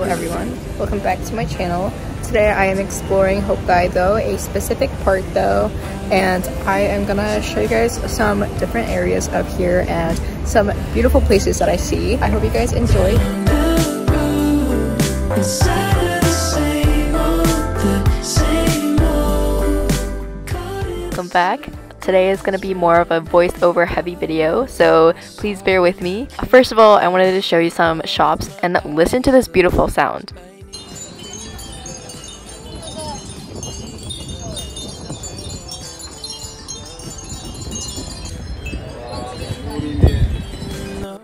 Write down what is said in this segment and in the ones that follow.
Hello everyone, welcome back to my channel. Today I am exploring Hokkaido, a specific part though, and I am gonna show you guys some different areas up here and some beautiful places that I see. I hope you guys enjoy. Welcome back. Today is going to be more of a voiceover heavy video, so please bear with me. First of all, I wanted to show you some shops and listen to this beautiful sound.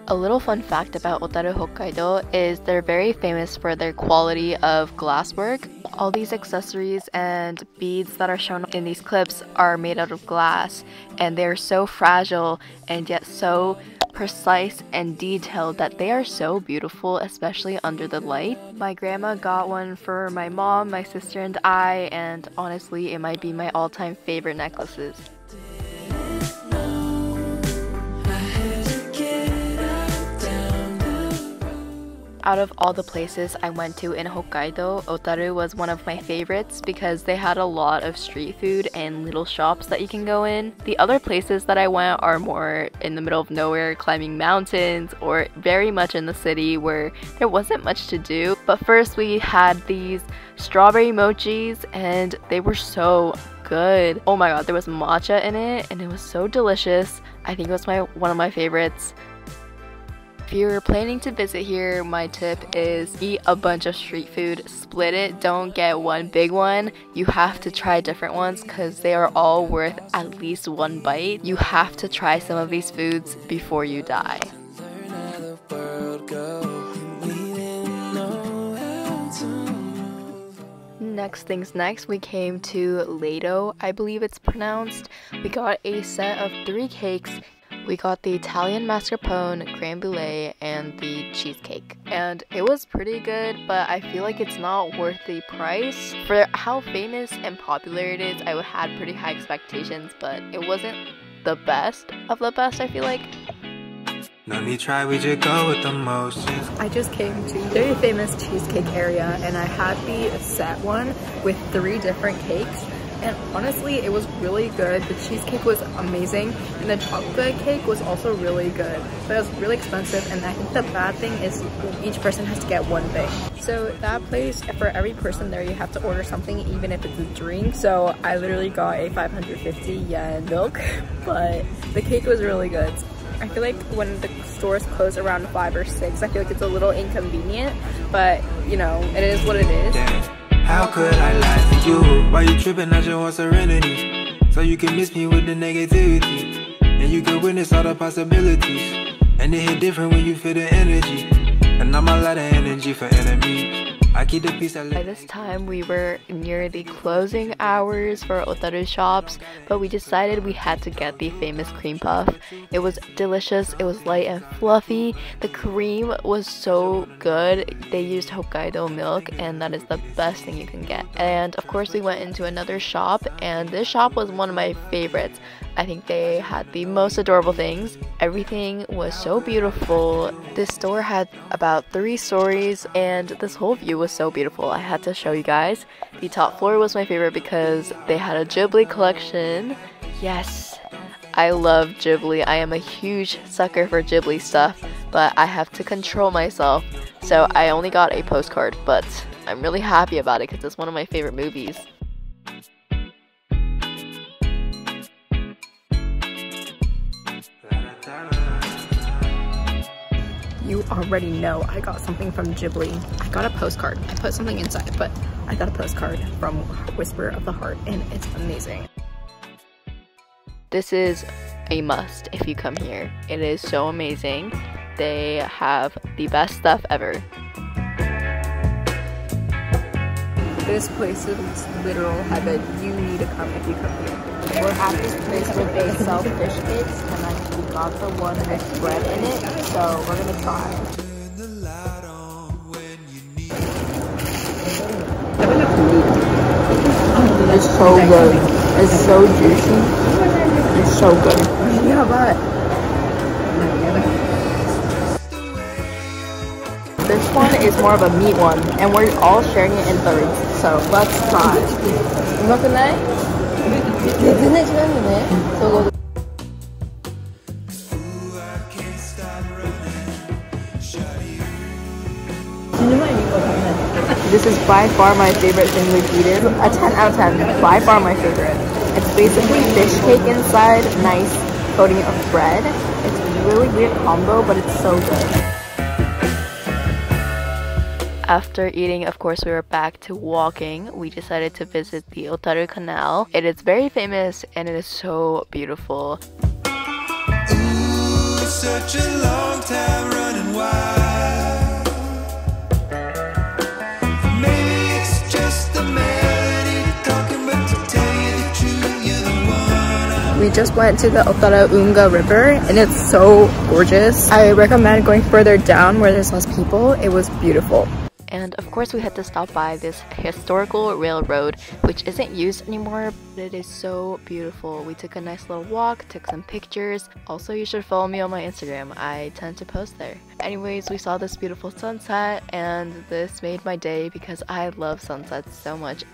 A little fun fact about Otaru Hokkaido is they're very famous for their quality of glasswork. All these accessories and beads that are shown in these clips are made out of glass and they're so fragile and yet so precise and detailed that they are so beautiful, especially under the light. My grandma got one for my mom, my sister, and I, and honestly, it might be my all time favorite necklaces. Out of all the places I went to in Hokkaido, Otaru was one of my favorites because they had a lot of street food and little shops that you can go in. The other places that I went are more in the middle of nowhere, climbing mountains, or very much in the city where there wasn't much to do. But first, we had these strawberry mochis, and they were so good. Oh my god, there was matcha in it, and it was so delicious. I think it was my one of my favorites. If you're planning to visit here, my tip is eat a bunch of street food, split it, don't get one big one. You have to try different ones because they are all worth at least one bite. You have to try some of these foods before you die. Next things next, we came to Lado, I believe it's pronounced. We got a set of three cakes we got the Italian mascarpone, creme brulee, and the cheesecake. And it was pretty good, but I feel like it's not worth the price. For how famous and popular it is, I had pretty high expectations, but it wasn't the best of the best, I feel like. No need try, we just go with the motions. I just came to the very famous cheesecake area and I had the set one with three different cakes and honestly it was really good. The cheesecake was amazing and the chocolate cake was also really good. But it was really expensive and i think the bad thing is each person has to get one thing. So that place for every person there you have to order something even if it's a drink. So i literally got a 550 yen milk but the cake was really good. I feel like when the stores close around 5 or 6, I feel like it's a little inconvenient, but you know, it is what it is. How could I lie to you? Why you tripping? I just want serenity. So you can miss me with the negativity. And you can witness all the possibilities. And it hit different when you feel the energy. And I'm a lot of energy for enemies. By this time, we were near the closing hours for Otaru shops, but we decided we had to get the famous cream puff. It was delicious, it was light and fluffy, the cream was so good. They used Hokkaido milk, and that is the best thing you can get. And of course, we went into another shop, and this shop was one of my favorites. I think they had the most adorable things. Everything was so beautiful. This store had about three stories, and this whole view was so beautiful. I had to show you guys. The top floor was my favorite because they had a Ghibli collection. Yes, I love Ghibli. I am a huge sucker for Ghibli stuff, but I have to control myself. So I only got a postcard, but I'm really happy about it because it's one of my favorite movies. You already know I got something from Ghibli. I got a postcard. I put something inside, but I got a postcard from Whisper of the Heart and it's amazing. This is a must if you come here. It is so amazing. They have the best stuff ever. This place is literal heaven. You need to come if you come here. We're at this place where they sell fish sticks and I we got the one mixed bread in it, so we're gonna try. It's so good. It's so juicy. It's so good. Yeah, but this one is more of a meat one, and we're all sharing it in thirds. So let's try. うまくない全然違うよね。総合 This is by far my favorite thing we've eaten. A 10 out of 10. By far my favorite. It's basically fish cake inside, nice coating of bread. It's a really weird combo, but it's so good. After eating, of course, we were back to walking. We decided to visit the Otaru Canal. It is very famous and it is so beautiful. Ooh, We just went to the Otaru Unga River and it's so gorgeous. I recommend going further down where there's less people. It was beautiful. And of course we had to stop by this historical railroad which isn't used anymore but it is so beautiful. We took a nice little walk, took some pictures. Also you should follow me on my Instagram. I tend to post there. Anyways, we saw this beautiful sunset and this made my day because I love sunsets so much.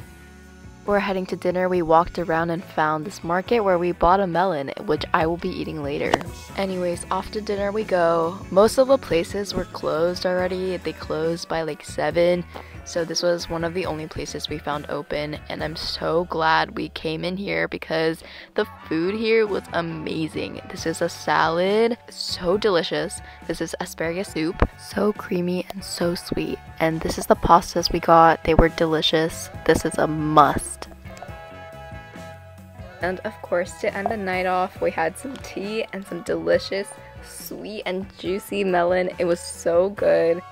Before heading to dinner, we walked around and found this market where we bought a melon, which I will be eating later. Anyways, off to dinner we go. Most of the places were closed already. They closed by like 7. So this was one of the only places we found open and I'm so glad we came in here because the food here was amazing. This is a salad, so delicious. This is asparagus soup, so creamy and so sweet. And this is the pastas we got. They were delicious. This is a must. And of course, to end the night off, we had some tea and some delicious, sweet and juicy melon. It was so good.